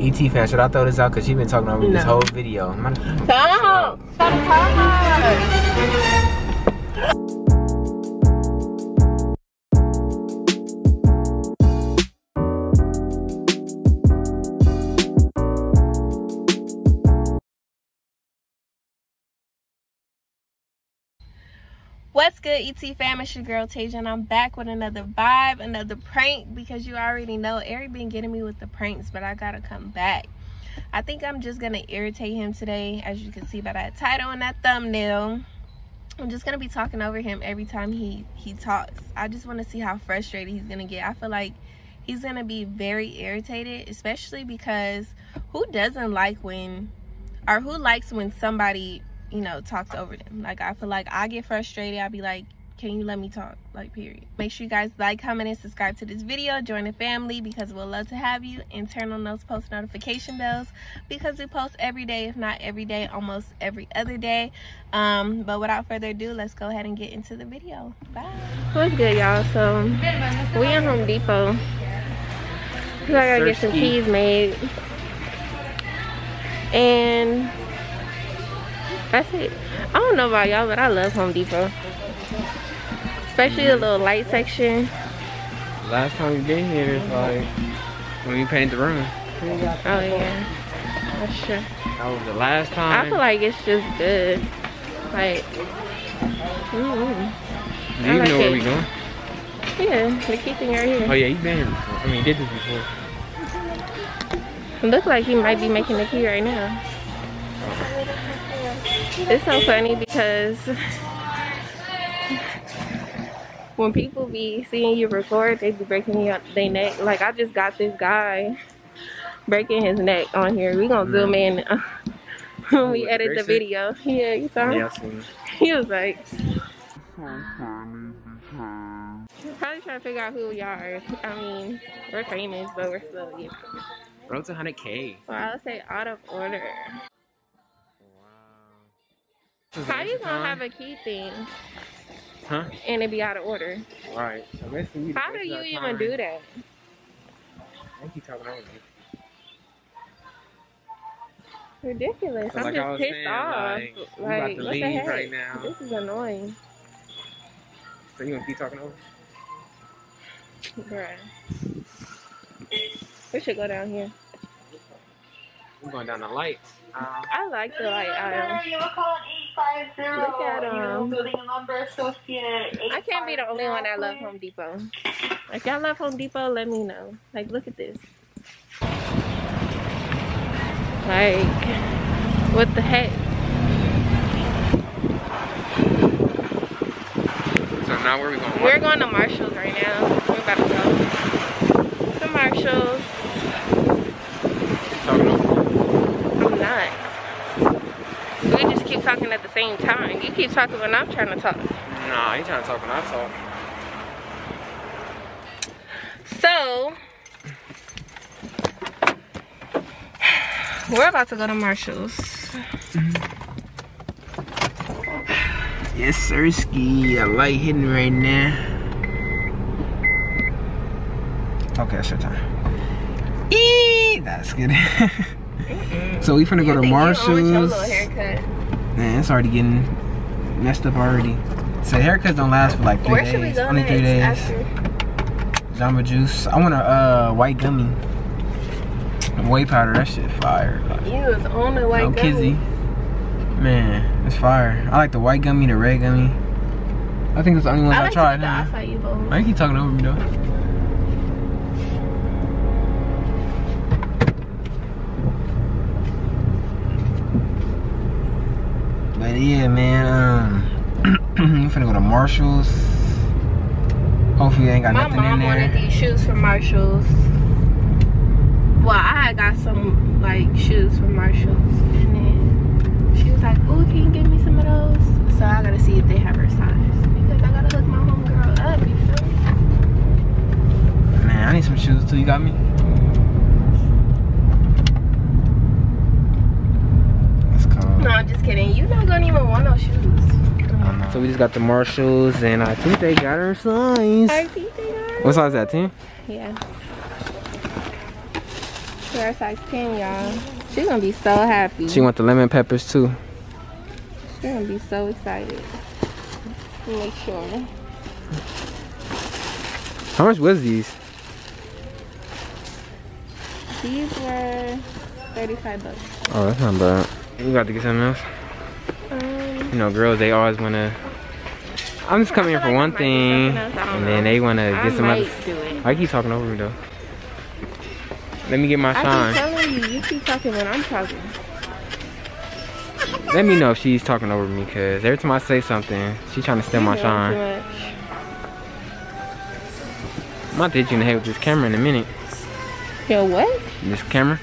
ET fam, should I throw this out? Because she been talking over no. this whole video. Stop! Stop! What's good, ET fam? It's your girl Tasia, and I'm back with another vibe, another prank, because you already know Eric been getting me with the pranks, but I gotta come back. I think I'm just gonna irritate him today, as you can see by that title and that thumbnail. I'm just gonna be talking over him every time he he talks. I just want to see how frustrated he's gonna get. I feel like he's gonna be very irritated, especially because who doesn't like when, or who likes when somebody you know, talks over them. Like, I feel like I get frustrated. I'll be like, can you let me talk? Like, period. Make sure you guys like, comment, and subscribe to this video. Join the family because we'll love to have you. And turn on those post notification bells because we post every day, if not every day, almost every other day. Um, but without further ado, let's go ahead and get into the video. Bye. What's good, y'all? So, we in Home Depot. I gotta get some keys made. And that's it. I don't know about y'all, but I love Home Depot. Especially the little light section. Last time we been here is like when we painted the room. Oh yeah, that's true. That was the last time. I feel like it's just good. Like, mm -hmm. Do you like know it. where we going? Yeah, the key thing right here. Oh yeah, you've been here before. I mean, did this before. It looks like he might be making the key right now. It's so funny because when people be seeing you record, they be breaking your their neck. Like I just got this guy breaking his neck on here. We gonna zoom in uh, when we edit the video. Yeah, you saw him? Yeah, He was like probably trying to figure out who y'all are. I mean, we're famous, but we're still, you know. Road to 100K. Well, I would say out of order. How you gonna have a key thing? Huh? And it be out of order. Right. So basically, How do you even time. do that? I keep talking over me. Ridiculous. I'm like just pissed saying, off. Like, like what the heck? right now. This is annoying. So you gonna keep talking over? Bruh. We should go down here. We're going down the lights. Um, I like the light aisle. Look at um. I can't be the only one that love Home Depot. If y'all love Home Depot, let me know. Like, look at this. Like, what the heck? So now where are we going? We're going to Marshalls right now. We're about to go to Marshalls. We just keep talking at the same time. You keep talking when I'm trying to talk. Nah, you trying to talk when I talk. So, we're about to go to Marshall's. Yes, sir, ski. A light hitting right now. Okay, that's your time. Eee, that's good. So we finna you go to Marshall's. Man, it's already getting messed up already. So haircuts don't last for like three Where days. Only three days. After? Jamba Juice. I want a uh, white gummy. Whey powder, that shit fire. You was on the white no gummy. Kizzy. Man, it's fire. I like the white gummy, the red gummy. I think it's the only ones I, like I tried. Huh? I keep talking over me though. But yeah, man, um, I'm finna go to Marshall's. Hopefully, ain't got My nothing in there. My mom wanted these shoes from Marshall's. Well, I got some like shoes from Marshall's, and then she was like, "Oh, can you give me some of those?" So I gotta see if they have her size because I gotta hook my homegirl up. You feel me? Man, I need some shoes too. You got me? No, I'm just kidding. You're not gonna even want no shoes. Uh-huh. So we just got the Marshalls and I think they got her size. I think they are. What size is that, 10? Yeah. size 10, y'all. She's gonna be so happy. She want the lemon peppers too. She's gonna be so excited. Make sure. How much was these? These were 35 bucks. Oh, that's not bad. We got to get something else. You know, girls, they always want to. I'm just coming here for one thing, something else, I don't and then they want to I get some other. might do it. Why keep talking over me though? Let me get my shine. I keep telling you, you keep talking when I'm talking. Let me know if she's talking over me, cause every time I say something, she's trying to steal my shine. I'm about to hit you in the head with this camera in a minute. Yo, what? This camera.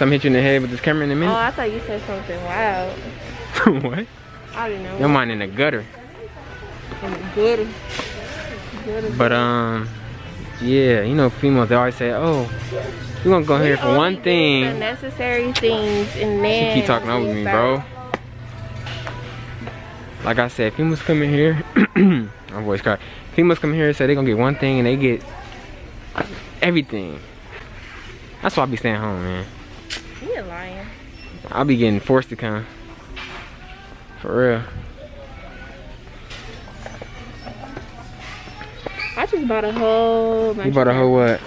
I'm hit you in the head with this camera in a minute. Oh. I thought you said something loud. what? I didn't know. Your mind in the gutter. Good. Good. But um, yeah, you know, females they always say, "Oh, we gonna go here for one The thing." necessary things, and then She keep talking over me, bro. Like I said, females come in here. my voice cracked. Females come here and say they gonna get one thing and they get everything. That's why I be staying home, man. You lying. I'll be getting forced to come. For real. I just bought a whole. You bought a whole what?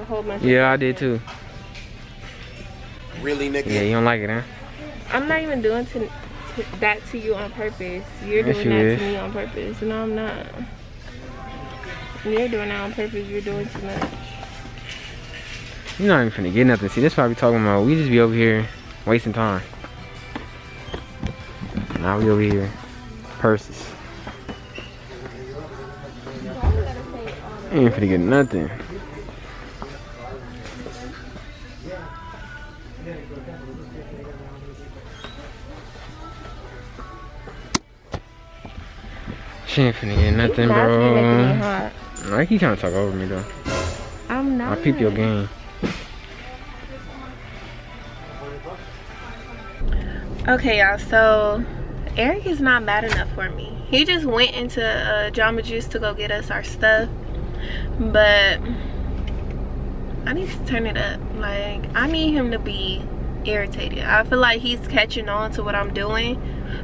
A whole bunch. of- Yeah, I did too. Really, nigga? Yeah, you don't like it, huh? I'm not even doing to, to that to you on purpose. You're Yes, doing you that is. to me on purpose. No, I'm not. You're doing that on purpose. You're doing too much. You're not even finna get nothing. See, that's what I be talking about. We just be over here wasting time. Now we over here. Purses. Ain't finna get nothing. She ain't finna get nothing, That's making me bro. No, you keep trying to talk over me though. I'm not. I peep your game. Okay, y'all. So Eric is not mad enough for me. He just went into uh, Jamba Juice to go get us our stuff, but I need to turn it up. Like I need him to be irritated. I feel like he's catching on to what I'm doing,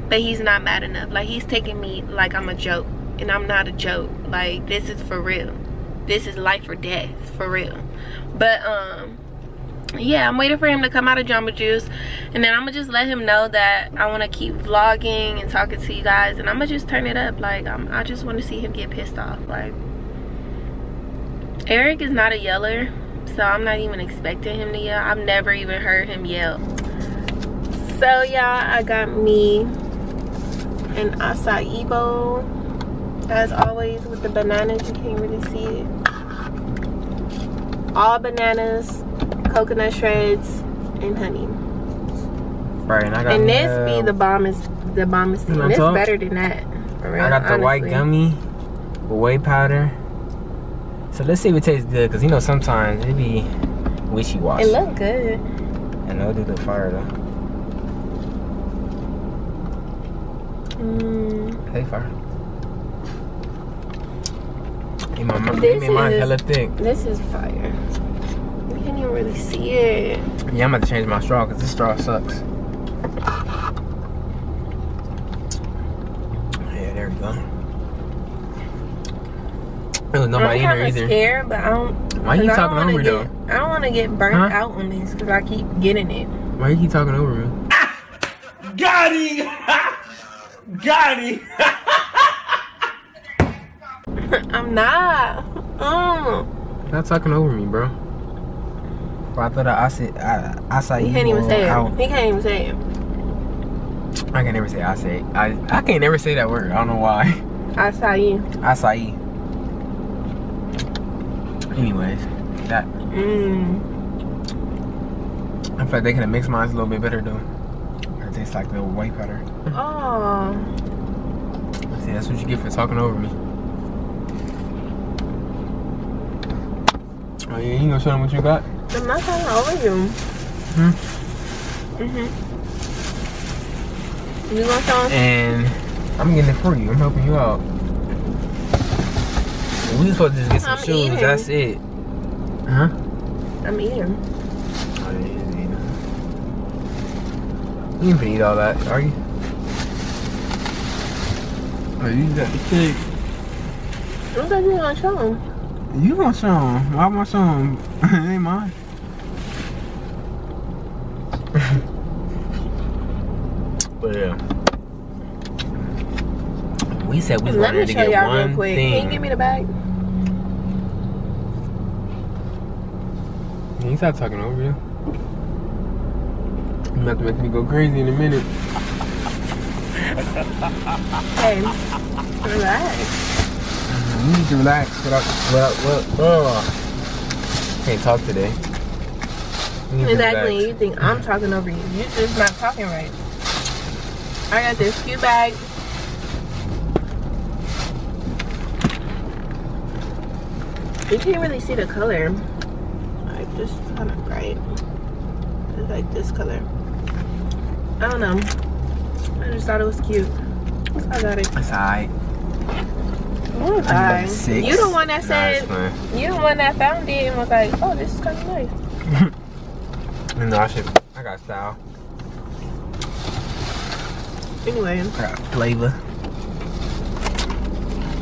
but he's not mad enough. Like he's taking me like I'm a joke, and I'm not a joke. Like this is for real. This is life or death for real. But um yeah i'm waiting for him to come out of jamba juice. And then i'm gonna just let him know that i want to keep vlogging and talking to you guys. And i'm gonna just turn it up. Like I'm, i just want to see him get pissed off. Like eric is not a yeller so i'm not even expecting him to yell. I've never even heard him yell. So y'all i got me an acai bowl. As always with the bananas you can't really see it all bananas coconut shreds and honey Right, and I got and this uh, be the bomb is the thing wanna this talk? better than that real, I got the white gummy whey powder. So let's see if it tastes good, cause you know sometimes it be wishy-washy. it look good And it'll do the fire though. mm, Hey, fire. Hey, my, my, This made mine is- hella thick. this is fire you can't even really see it Yeah, I'm about to change my straw, cause this straw sucks. Yeah, there we go. There was nobody in I'm there either. scared but I don't Why are you talking over me though? I don't want to get burnt Huh? out on this because I keep getting it Why are you keep talking over me? Got him! Got him! I'm not mm. Stop talking over me, bro. Bro, I thought I said I, acai he can't even say out. it he can't even say it I can never say acai. I I can't never say that word. I don't know why. acai Acai. Anyways, that mm. I feel like they could have mixed mine a little bit better though. It tastes like the white powder. oh See, that's what you get for talking over me. Oh yeah, you gonna show them what you got? I'm not over you Hmm. mm-hmm you gonna show him And I'm getting it for you. I'm helping you out. We supposed to just get some I'm shoes. eating. That's it. Huh? I'm eating. You ain't eat all that, are you? Oh, you got the cake. I thought you were gonna show him. You want some? Why want some? it ain't mine. but yeah. We said we Let me to show get y'all one real quick. thing. Can you give me the bag? You stop talking over you. You about to make me go crazy in a minute. Hey, relax. You need to relax. What up? What up? What? Can't talk today. You need to Exactly. You think I'm talking over you. You're just not talking right. I got this cute bag. You can't really see the color. Like just kind of bright. It's like this color. I don't know. I just thought it was cute. I got it. It's alright. I. You the one that said fine. you the one that found it and was like, oh, this is kind of nice. No, I should. I got style. Anyway, I got flavor.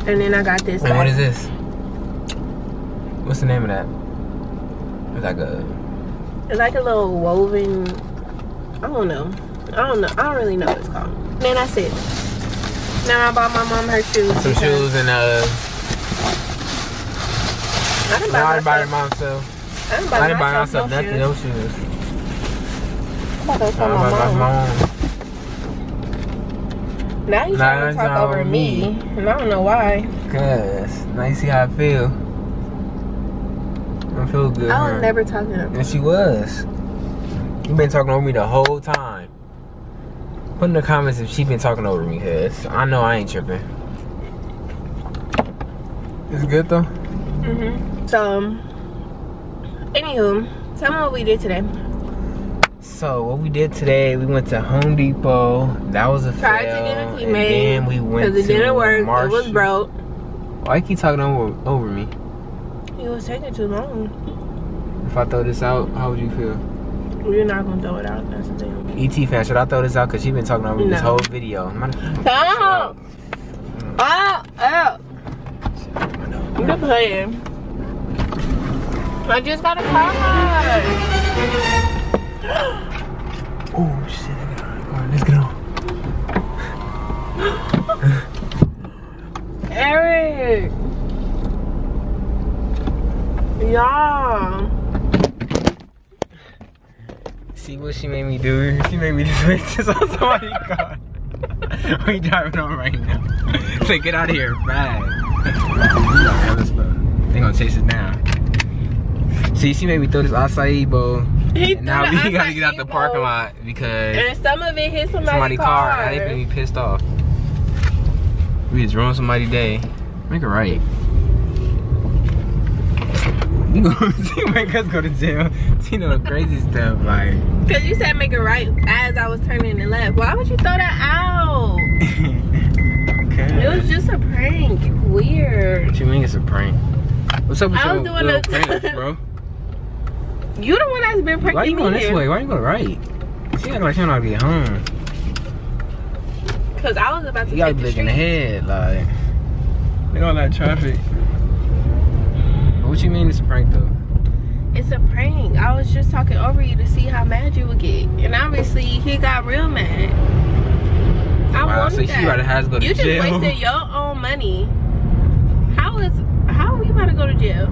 and then I got this. And what is this? What's the name of that? It's like a. It's like a little woven. I don't know. I don't know. I don't really know what it's called. Then that's it. Now I bought my mom her shoes. Some shoes and uh. I didn't No, I buy didn't buy myself. I didn't buy I didn't buy myself myself no nothing. shoes. No shoes. I bought those I for my mom. my own. Now you trying to talk over me. me. and I don't know why. Cause now you see how I feel. I feel good. I was never talking. Over. And she was. You been talking over me the whole time. Put in the comments if she been talking over me, cause I know I ain't tripping. It's good though. hmm So, um, anywho, tell me what we did today. So what we did today, we went to Home Depot. That was a Tried to fail. get a key and made then we went Because it didn't work. It was broke. Why you keep talking over, over me? It was taking too long. If I throw this out, how would you feel? We're not gonna throw it out. That's the thing. ET fam, should I throw this out? Cause she been talking over me this whole video. Matter- Stop! Ah, ah. You're playing. I just got a car. Oh shit! Alright, let's get on. Eric. Yeah. See what she made me do? She made me just make this on somebody's car. we driving on right now. Say, get out of here, fast. They gonna chase us down. See, she made me throw this acai bowl. Now we gotta get out the parking lot because And some of it hit somebody's, somebody's car. car. They finna be pissed off. We just ruined somebody's day. Make it right. You gonna make us go to jail. She know the crazy stuff like. Cause you said make it right as I was turning the left. Why would you throw that out? Okay. It was just a prank. You weird. What do you mean it's a prank? What's up with I your was doing little a- pranks, bro? You the one that's been pranking Why you going me. this way? Why you going right? She act like she don't know how to get home. Cause I was about to You gotta be the looking ahead, like. Look at all that traffic. What you mean it's a prank though? It's a prank. I was just talking over you to see how mad you would get, and obviously he got real mad. I wow, wanted so that. about to have to go to you just jail. wasted your own money. How is how are you about to go to jail?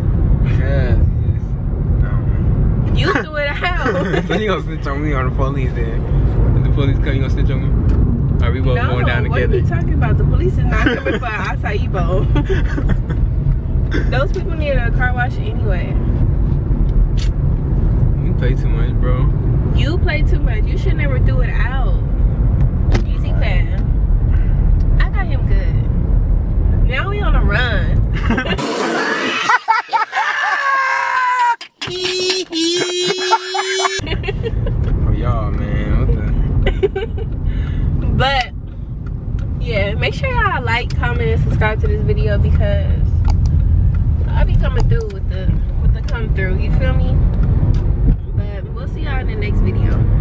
Yeah. Um, You threw it out. so you gonna snitch on me on the police then? If the police come, you gonna snitch on me? Are we both no, going down what are together? you talking about? The police is not coming for acai bowl. Those people need a car wash anyway. you play too much, bro. You play too much. You should never do it out. ET fam. I got him good. Now we on a run. Oh y'all, man, what the? but yeah, make sure y'all like, comment, and subscribe to this video because I'll be coming through with the with the come through. You feel me? But we'll see y'all in the next video